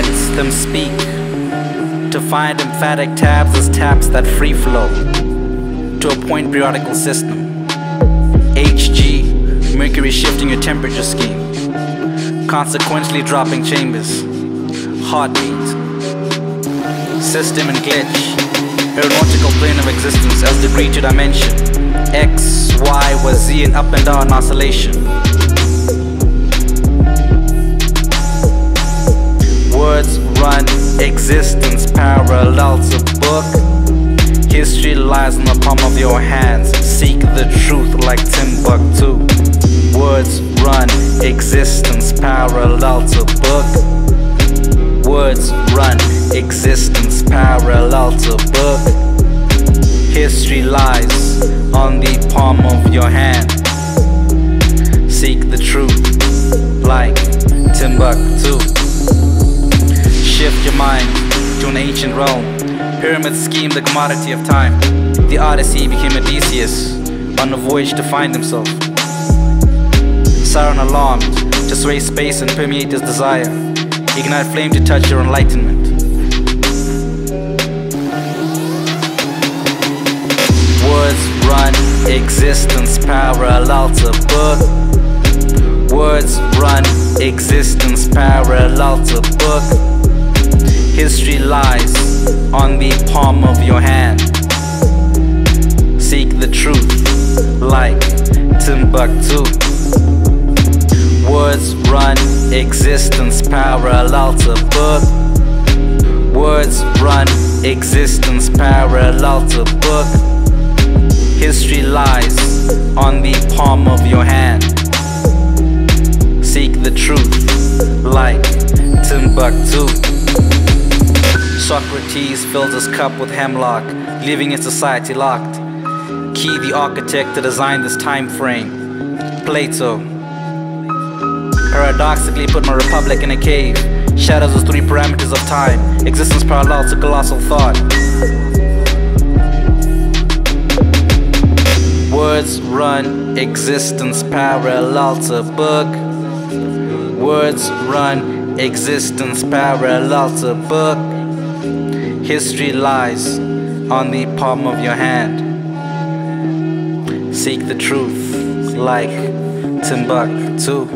Let them speak. To find emphatic tabs as taps that free flow. To a point periodical system. HG, Mercury shifting your temperature scheme. Consequently dropping chambers. Heartbeat. System and glitch. Aeronautical plane of existence as degree to dimension. X, Y, was Z and up and down oscillation. Existence parallel to book. History lies in the palm of your hands. Seek the truth like Timbuktu. Words run existence parallel to book. Words run existence parallel to book. History lies on the palm of your hand. Seek the truth like Timbuktu. Shift your mind an ancient Rome. Pyramids scheme, the commodity of time. The Odyssey became Odysseus on a voyage to find himself. Siren alarmed to sway space and permeate his desire. Ignite flame to touch your enlightenment. Words run existence parallel to book. Words run existence parallel to. The palm of your hand. Seek the truth like Timbuktu. Words run existence parallel to book. Words run existence parallel to book. History lies on the palm of your hand. Seek the truth like Timbuktu. Socrates fills his cup with hemlock, leaving his society locked. Key the architect to design this time frame. Plato. Paradoxically put my republic in a cave. Shadows as three parameters of time. Existence parallel to colossal thought. Words run existence parallel to book. Words run existence parallel to book. History lies on the palm of your hand. Seek the truth like Timbuktu.